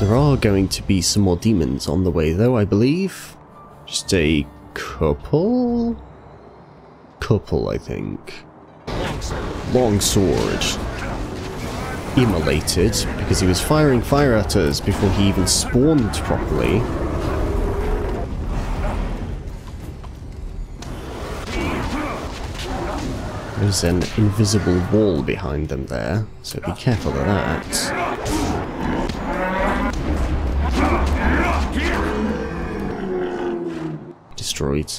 There are going to be some more demons on the way though, I believe. Just a couple? Couple, I think. Longsword. Immolated, because he was firing fire at us before he even spawned properly. There's an invisible wall behind them there, so be careful of that. Destroyed.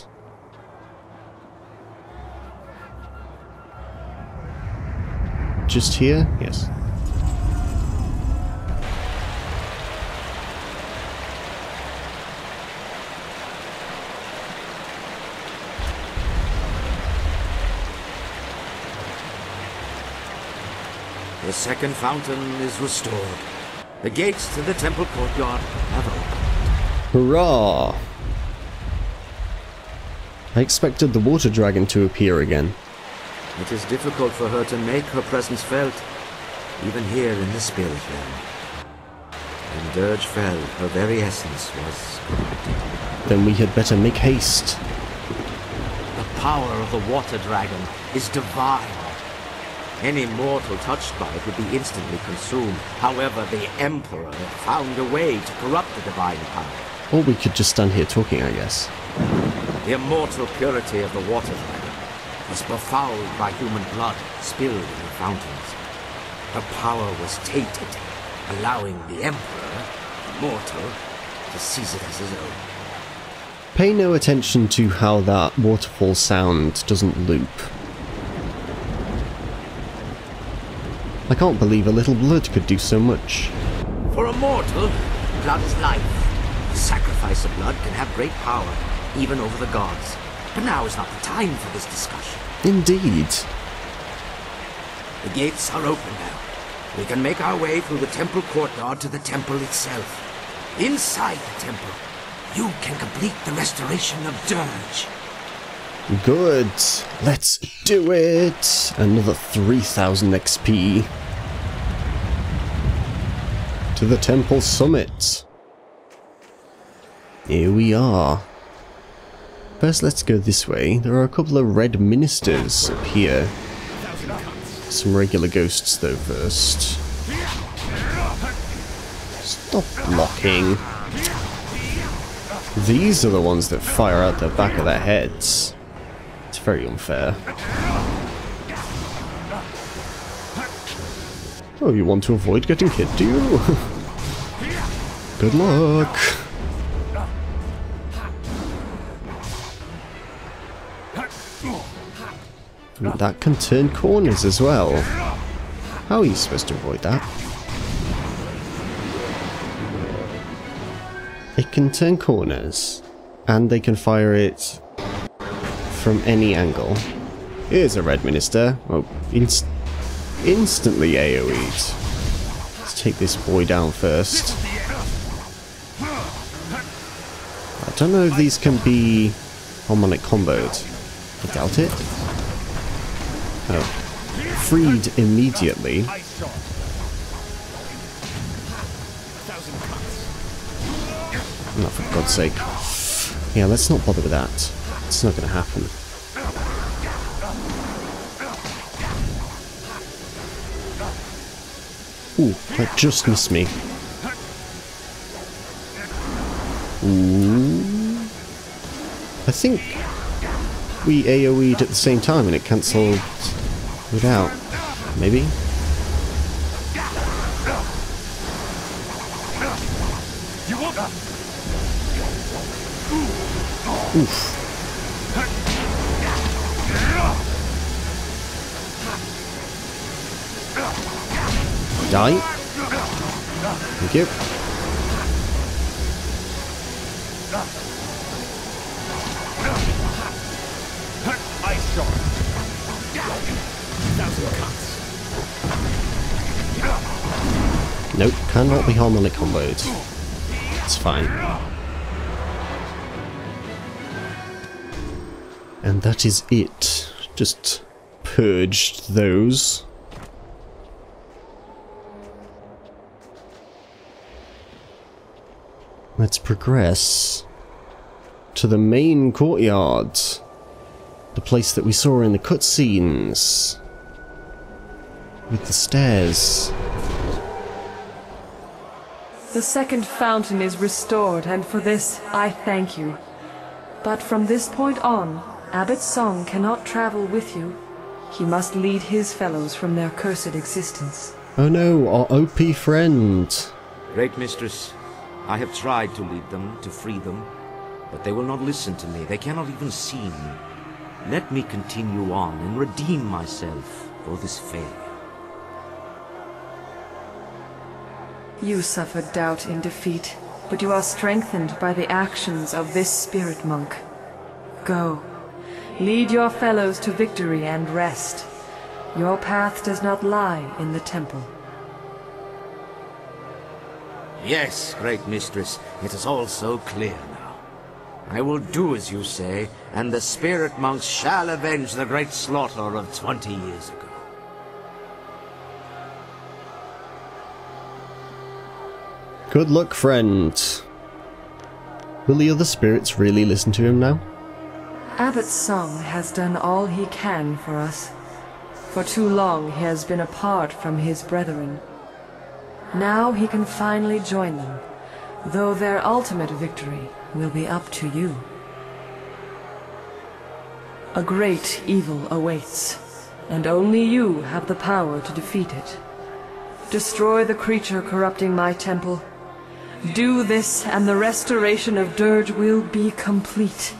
Just here? Yes. The second fountain is restored. The gates to the temple courtyard have opened. Hurrah! I expected the water dragon to appear again. It is difficult for her to make her presence felt, even here in the spirit realm. When Dirge fell, her very essence was corrupted. Then we had better make haste. The power of the water dragon is divine. Any mortal touched by it would be instantly consumed. However, the Emperor found a way to corrupt the divine power. Or we could just stand here talking, I guess. The immortal purity of the water dragon was befouled by human blood spilled in the fountains. Her power was tainted, allowing the Emperor, mortal, to seize it as his own. Pay no attention to how that waterfall sound doesn't loop. I can't believe a little blood could do so much. For a mortal, blood is life. The sacrifice of blood can have great power, even over the gods. But now is not the time for this discussion. Indeed. The gates are open now. We can make our way through the temple courtyard to the temple itself. Inside the temple, you can complete the restoration of Dirge. Good. Let's do it. Another 3000 XP. To the temple summit. Here we are. First, let's go this way. There are a couple of red ministers up here. Some regular ghosts, though, first. Stop blocking. These are the ones that fire out the back of their heads. It's very unfair. Oh, you want to avoid getting hit, do you? Good luck. That can turn corners as well. How are you supposed to avoid that? It can turn corners, and they can fire it from any angle. Here's a red minister. Oh, inst instantly AoE'd. Let's take this boy down first. I don't know if these can be harmonic comboed. I doubt it. Oh. Freed immediately. Oh, for God's sake. Yeah, let's not bother with that. It's not going to happen. Ooh, that just missed me. Ooh. I think we AoE'd at the same time and it cancelled without. Maybe? Oof. Die. Thank you. Nope, cannot be harmonic comboed. It's fine. And that is it. Just purged those. let's progress to the main courtyard. The place that we saw in the cutscenes. With the stairs. The second fountain is restored, and for this I thank you. But from this point on, Abbot Song cannot travel with you. He must lead his fellows from their cursed existence. Oh no, our OP friend. Great mistress, I have tried to lead them, to free them, but they will not listen to me. They cannot even see me. Let me continue on and redeem myself for this failure. You suffered doubt in defeat, but you are strengthened by the actions of this spirit monk. Go. Lead your fellows to victory and rest. Your path does not lie in the temple. Yes, great mistress, it is all so clear now. I will do as you say, and the spirit monks shall avenge the great slaughter of twenty years ago. Good luck, friend. Will the other spirits really listen to him now? Abbot Song has done all he can for us. For too long he has been apart from his brethren. Now he can finally join them, though their ultimate victory will be up to you. A great evil awaits, and only you have the power to defeat it. Destroy the creature corrupting my temple. Do this, and the restoration of Dirge will be complete.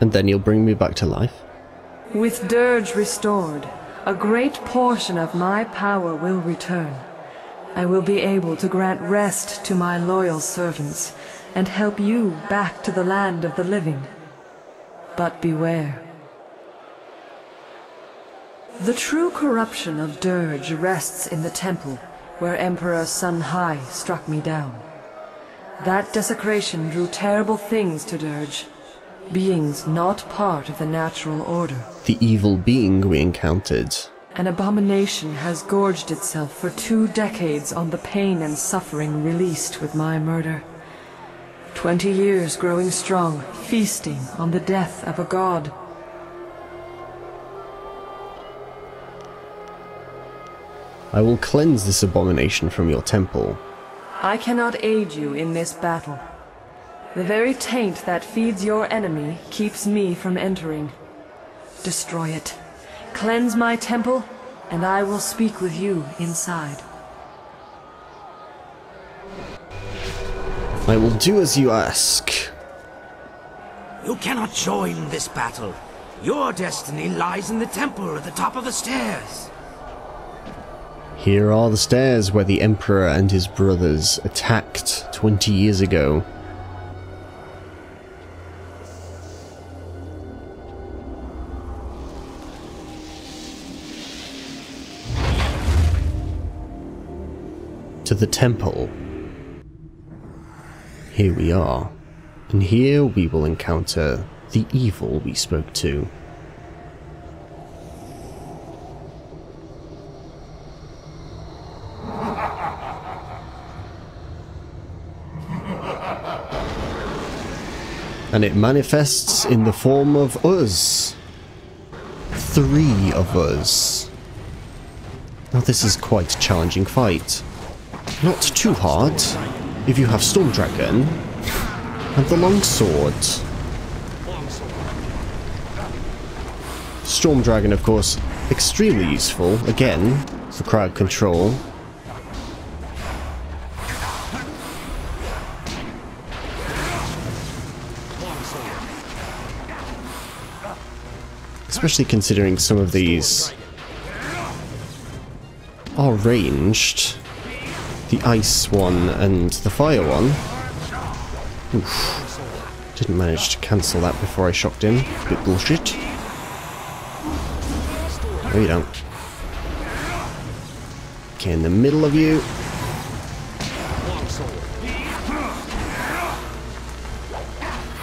And then you'll bring me back to life? With Dirge restored, a great portion of my power will return. I will be able to grant rest to my loyal servants and help you back to the land of the living. But beware. The true corruption of Dirge rests in the temple where Emperor Sun Hai struck me down. That desecration drew terrible things to Dirge, beings not part of the natural order. The evil being we encountered. An abomination has gorged itself for two decades on the pain and suffering released with my murder. Twenty years growing strong, feasting on the death of a god. I will cleanse this abomination from your temple. I cannot aid you in this battle. The very taint that feeds your enemy keeps me from entering. Destroy it. Cleanse my temple, and I will speak with you inside. I will do as you ask. You cannot join this battle. Your destiny lies in the temple at the top of the stairs. Here are the stairs where the Emperor and his brothers attacked 20 years ago. To the temple. Here we are. And here we will encounter the evil we spoke to. and it manifests in the form of us. Three of us. Now this is quite a challenging fight. Not too hard, if you have Storm Dragon and the Long Sword. Storm Dragon, of course, extremely useful, again, for crowd control. Especially considering some of these are ranged. The ice one and the fire one. Oof. Didn't manage to cancel that before I shocked him. Bit bullshit. No you don't. Okay, in the middle of you.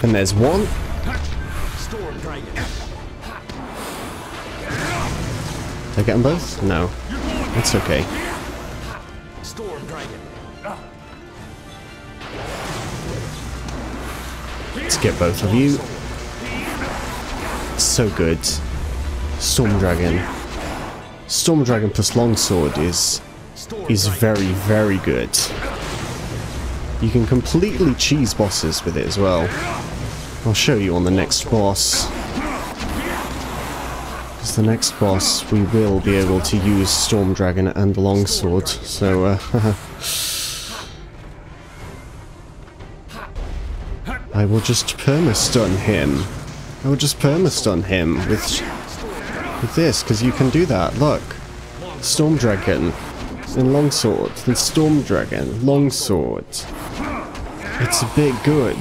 And there's one. Did I get them both? No. That's okay. Get both of you. So good. Storm Dragon. Storm Dragon plus Longsword is is very, very good. You can completely cheese bosses with it as well. I'll show you on the next boss. Because the next boss we will be able to use Storm Dragon and Longsword, so uh, I will just perma-stun him. I will just perma-stun him with, with this, because you can do that. Look. Storm Dragon, then Longsword, then Storm Dragon, Longsword. It's a bit good.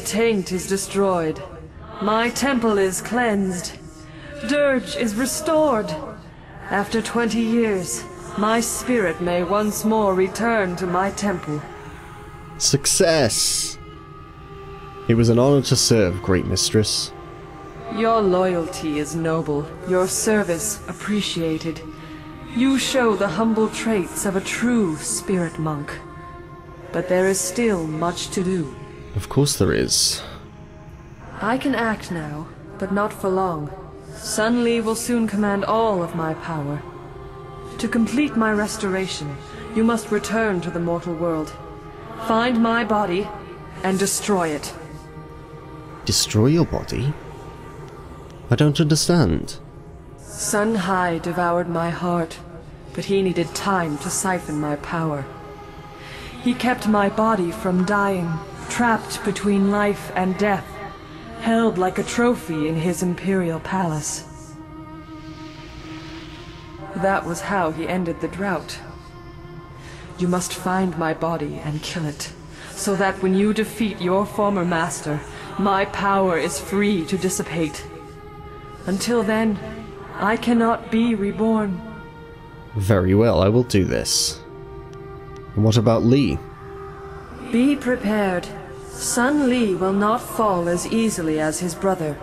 The taint is destroyed. My temple is cleansed. Dirge is restored. After twenty years, my spirit may once more return to my temple. Success! It was an honor to serve, Great Mistress. Your loyalty is noble, your service appreciated. You show the humble traits of a true spirit monk. But there is still much to do. Of course there is. I can act now, but not for long. Sun Li will soon command all of my power. To complete my restoration, you must return to the mortal world. Find my body and destroy it. Destroy your body? I don't understand. Sun Hai devoured my heart, but he needed time to siphon my power. He kept my body from dying, trapped between life and death, held like a trophy in his imperial palace. That was how he ended the drought. You must find my body and kill it, so that when you defeat your former master, my power is free to dissipate. Until then, I cannot be reborn. Very well, I will do this. And what about Li? Be prepared. Sun Li will not fall as easily as his brother.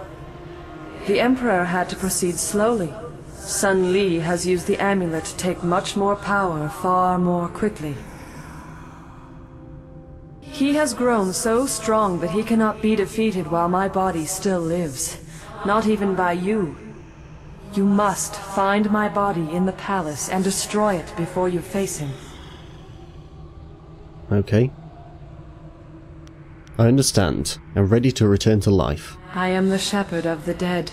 The Emperor had to proceed slowly. Sun Li has used the amulet to take much more power far more quickly. He has grown so strong that he cannot be defeated while my body still lives. Not even by you. You must find my body in the palace and destroy it before you face him. Okay. I understand. I'm ready to return to life. I am the shepherd of the dead.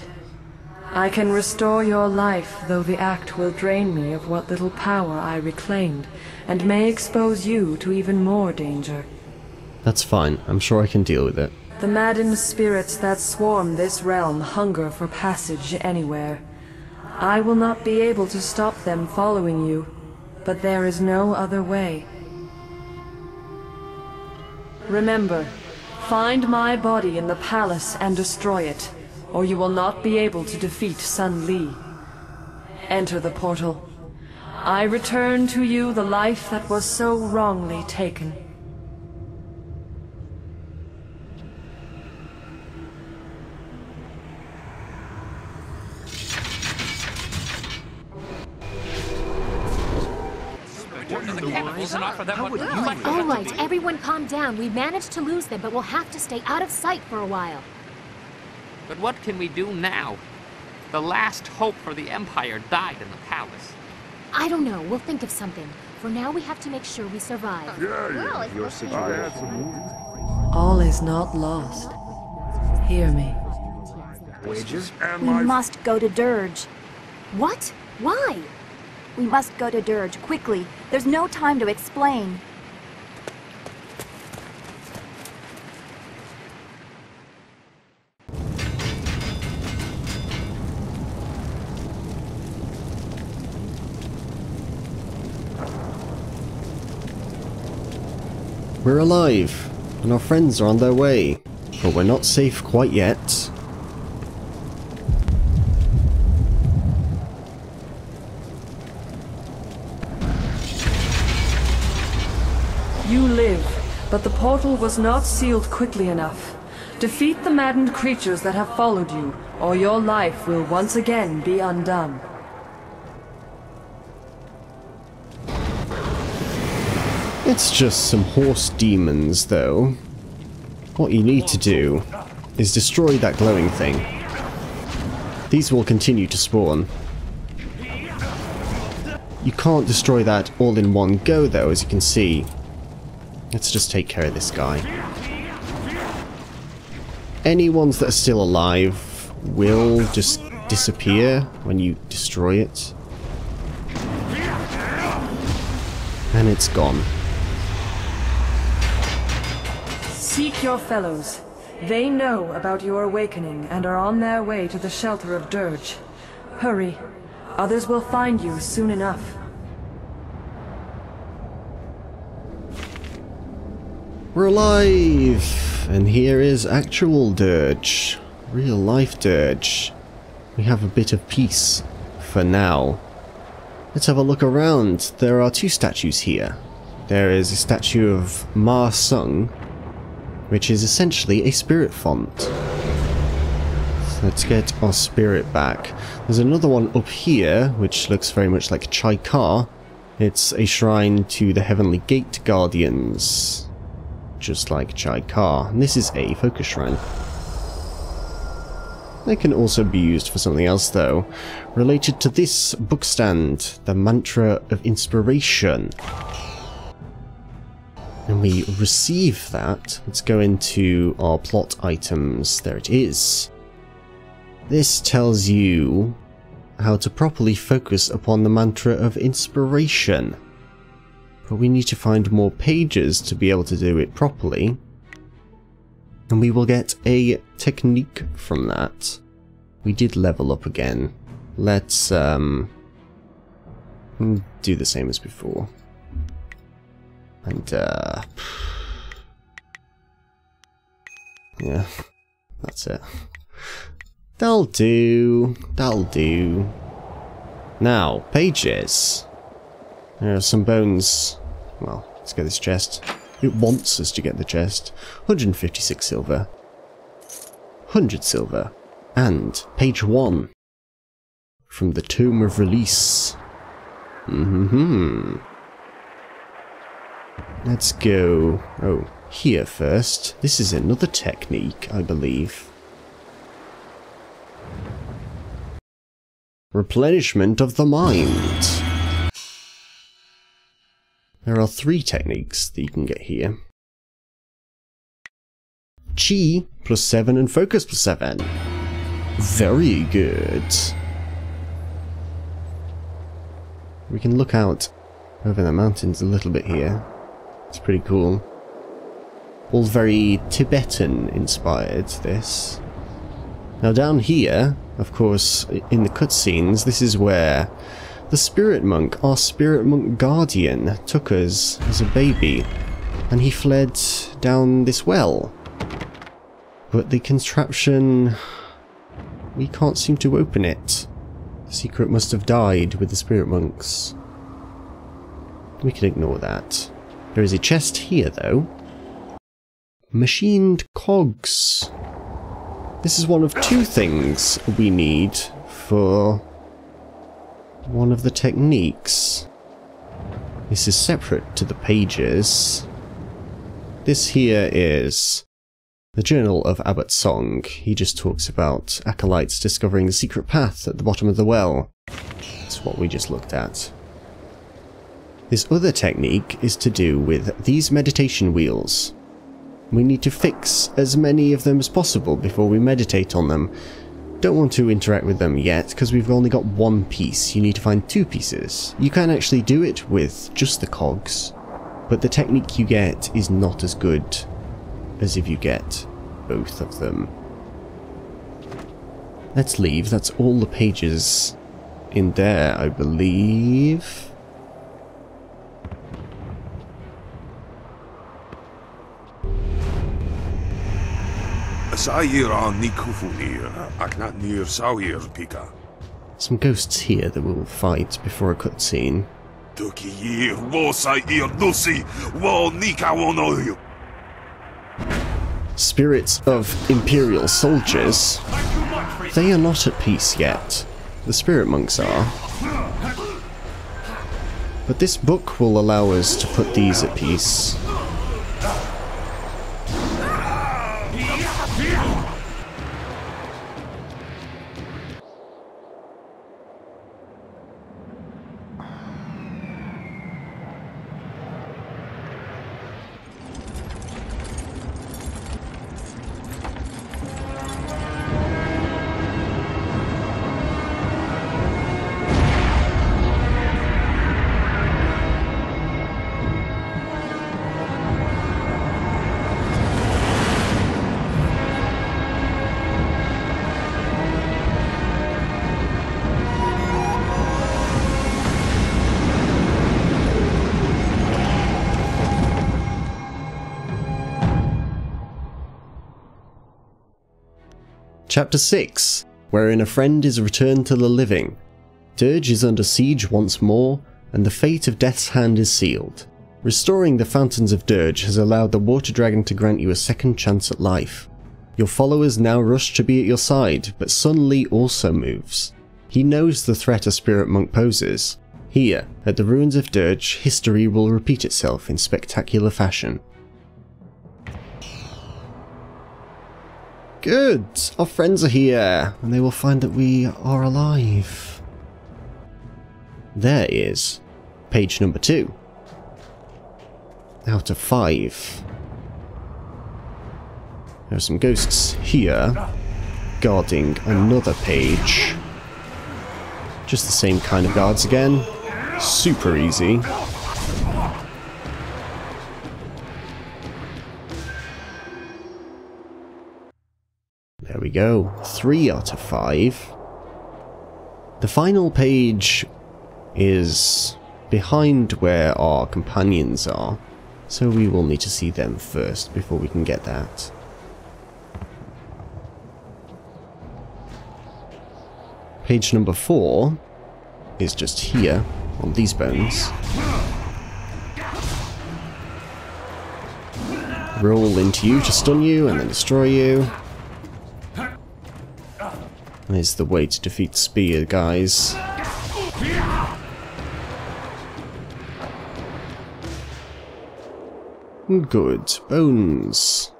I can restore your life, though the act will drain me of what little power I reclaimed, and may expose you to even more danger. That's fine. I'm sure I can deal with it. The maddened spirits that swarm this realm hunger for passage anywhere. I will not be able to stop them following you, but there is no other way. Remember, find my body in the palace and destroy it, or you will not be able to defeat Sun Li. Enter the portal. I return to you the life that was so wrongly taken. All right, everyone calm down. We managed to lose them, but we'll have to stay out of sight for a while. But what can we do now? The last hope for the Empire died in the palace. I don't know. We'll think of something. For now, we have to make sure we survive. All is not lost. Hear me. Wages We must go to Dirge. What? Why? We must go to Dirge, quickly. There's no time to explain. We're alive, and our friends are on their way, but we're not safe quite yet. You live, but the portal was not sealed quickly enough. Defeat the maddened creatures that have followed you, or your life will once again be undone. It's just some horse demons, though. What you need to do is destroy that glowing thing. These will continue to spawn. You can't destroy that all in one go, though, as you can see. Let's just take care of this guy. Any ones that are still alive will just disappear when you destroy it. And it's gone. Seek your fellows. They know about your awakening and are on their way to the shelter of Dirge. Hurry. Others will find you soon enough. We're alive! And here is actual Dirge. Real life Dirge. We have a bit of peace. For now. Let's have a look around. There are two statues here. There is a statue of Mah Tsung, which is essentially a spirit font. So let's get our spirit back. There's another one up here, which looks very much like Chai Ka. It's a shrine to the Heavenly Gate Guardians, just like Chai Ka. And this is a focus shrine. They can also be used for something else though, related to this bookstand, the Mantra of Inspiration. And we receive that. Let's go into our plot items. There it is. This tells you how to properly focus upon the Mantra of Inspiration. But we need to find more pages to be able to do it properly and we will get a technique from that. We did level up again. Let's um do the same as before. And uh Yeah, that's it. That'll do. That'll do. Now, pages. There are some bones. Well, let's get this chest. It wants us to get the chest. 156 silver. 100 silver. And page 1. From the Tome of Release. Mm hmm Let's go... Oh, here first. This is another technique, I believe. Replenishment of the mind. There are three techniques that you can get here. Chi plus 7 and focus plus 7. Very good. We can look out over the mountains a little bit here. It's pretty cool. All very Tibetan inspired, this. Now down here, of course, in the cutscenes, this is where the spirit monk, our spirit monk guardian, took us as a baby, and he fled down this well. But the contraption... We can't seem to open it. The secret must have died with the spirit monks. We can ignore that. There is a chest here, though. Machined cogs. This is one of two things we need for one of the techniques. This is separate to the pages. This here is the Journal of Abbot Song. He just talks about acolytes discovering the secret path at the bottom of the well. That's what we just looked at. This other technique is to do with these meditation wheels. We need to fix as many of them as possible before we meditate on them. don't want to interact with them yet because we've only got one piece. You need to find two pieces. You can actually do it with just the cogs, but the technique you get is not as good as if you get both of them. Let's leave. That's all the pages in there, I believe. Sair an Nikufunir, Aknat Nir Sawir Pika. Some ghosts here that we'll fight before a cutscene. Tuki Yir, Wosai Ir Lucy, Wo Nika Spirits of Imperial soldiers. They are not at peace yet. The spirit monks are. But this book will allow us to put these at peace. Chapter 6 Wherein a friend is returned to the living. Dirge is under siege once more, and the fate of Death's Hand is sealed. Restoring the Fountains of Dirge has allowed the Water Dragon to grant you a second chance at life. Your followers now rush to be at your side, but Sun Li also moves. He knows the threat a Spirit Monk poses. Here, at the ruins of Dirge, history will repeat itself in spectacular fashion. Good! Our friends are here, and they will find that we are alive. There is page number two. Out of five. There are some ghosts here, guarding another page. Just the same kind of guards again. Super easy. Go. Three out of five. The final page is behind where our companions are, so we will need to see them first before we can get that. Page number four is just here, on these bones. Roll into you to stun you and then destroy you. Is the way to defeat spear guys. Good. Bones.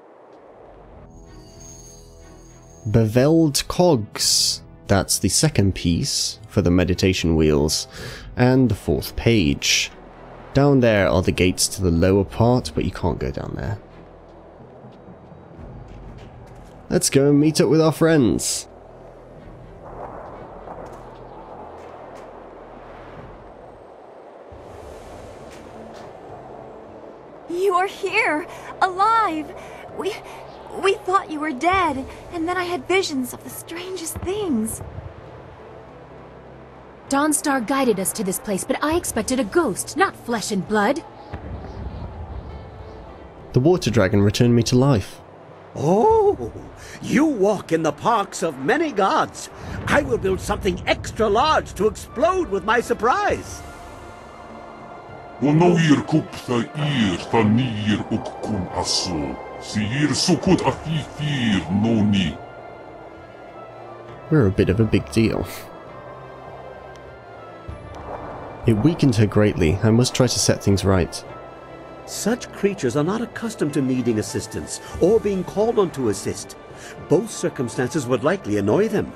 Beveled cogs. That's the second piece for the meditation wheels. And the fourth page. Down there are the gates to the lower part, but you can't go down there. Let's go and meet up with our friends. You are here, alive. We we thought you were dead, and then I had visions of the strangest things. Dawnstar guided us to this place, but I expected a ghost, not flesh and blood. The water dragon returned me to life. Oh, you walk in the parks of many gods. I will build something extra large to explode with my surprise. Sier. We're a bit of a big deal. It weakened her greatly. I must try to set things right. Such creatures are not accustomed to needing assistance or being called on to assist. Both circumstances would likely annoy them.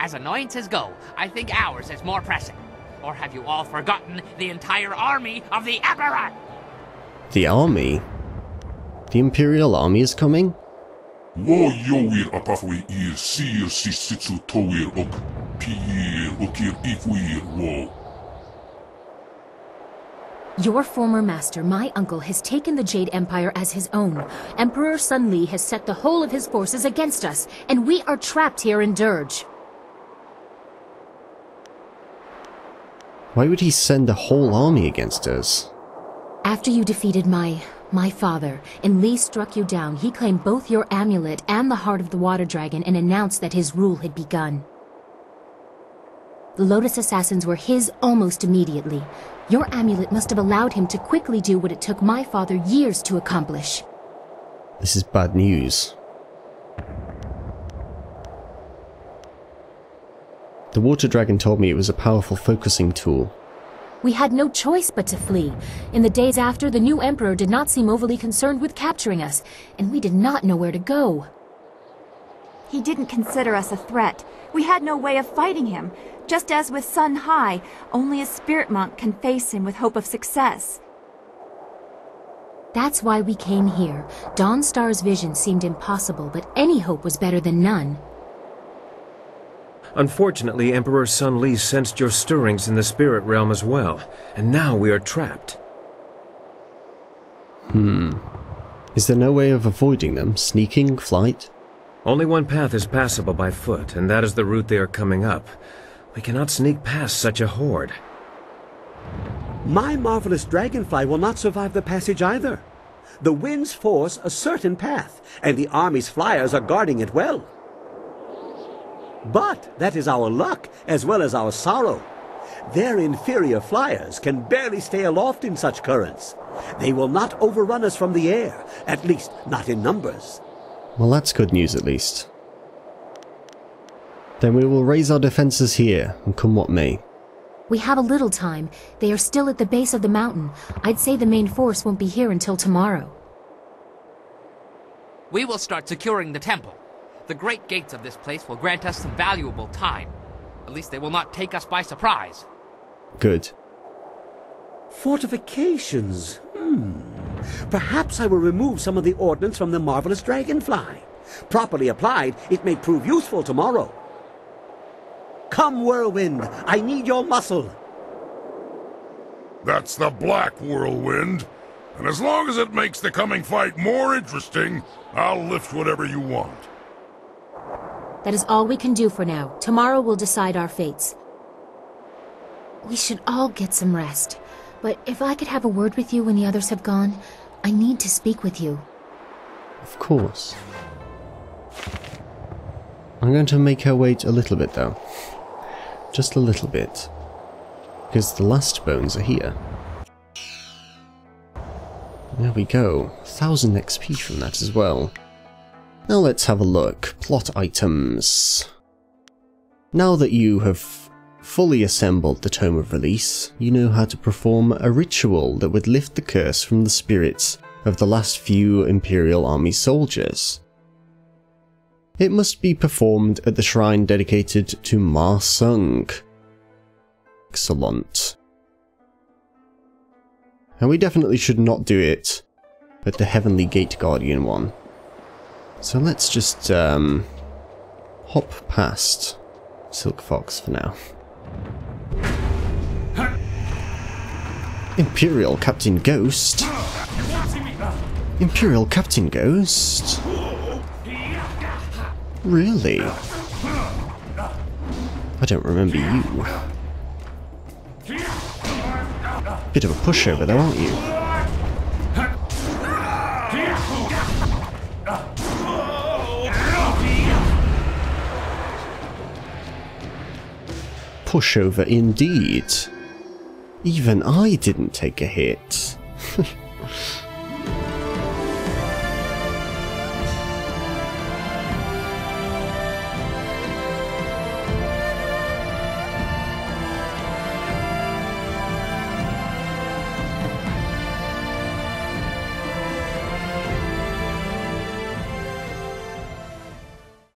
As annoyances go, I think ours is more pressing. Or have you all forgotten the entire army of the Emperor? The army? The Imperial army is coming? Wojoir apafwe ir sir sisitsu toir ok pir okir ifwir wo. Your former master, my uncle, has taken the Jade Empire as his own. Emperor Sun Li has set the whole of his forces against us, and we are trapped here in Dirge. Why would he send a whole army against us? After you defeated my... my father, and Li struck you down, he claimed both your amulet and the heart of the Water Dragon and announced that his rule had begun. The Lotus Assassins were his almost immediately. Your amulet must have allowed him to quickly do what it took my father years to accomplish. This is bad news. The Water Dragon told me it was a powerful focusing tool. We had no choice but to flee. In the days after, the new Emperor did not seem overly concerned with capturing us, and we did not know where to go. He didn't consider us a threat. We had no way of fighting him. Just as with Sun Hai, only a spirit monk can face him with hope of success. That's why we came here. Dawnstar's vision seemed impossible, but any hope was better than none. Unfortunately, Emperor Sun Li sensed your stirrings in the spirit realm as well, and now we are trapped. Hmm. Is there no way of avoiding them? Sneaking? Flight? Only one path is passable by foot, and that is the route they are coming up. We cannot sneak past such a horde. My marvelous dragonfly will not survive the passage either. The winds force a certain path, and the army's flyers are guarding it well. But that is our luck as well as our sorrow. Their inferior flyers can barely stay aloft in such currents. They will not overrun us from the air, at least not in numbers. Well, that's good news at least. Then we will raise our defences here, and come what may. We have a little time. They are still at the base of the mountain. I'd say the main force won't be here until tomorrow. We will start securing the temple. The great gates of this place will grant us some valuable time. At least they will not take us by surprise. Good. Fortifications? Hmm. Perhaps I will remove some of the ordnance from the marvelous dragonfly. Properly applied, it may prove useful tomorrow. Come, whirlwind, I need your muscle. That's the Black Whirlwind. And as long as it makes the coming fight more interesting, I'll lift whatever you want. That is all we can do for now. Tomorrow will decide our fates. We should all get some rest. But if I could have a word with you when the others have gone, I need to speak with you. Of course. I'm going to make her wait a little bit though. Just a little bit. Because the last bones are here. There we go. 1000 XP from that as well. Now let's have a look. Plot items. Now that you have fully assembled the Tome of Release, you know how to perform a ritual that would lift the curse from the spirits of the last few Imperial Army soldiers. It must be performed at the shrine dedicated to Mah Tsung. Excellent. And we definitely should not do it at the Heavenly Gate Guardian one. So let's just um, hop past Silk Fox for now. Imperial Captain Ghost? Imperial Captain Ghost? Really? I don't remember you. Bit of a pushover though, aren't you? Pushover indeed. Even I didn't take a hit.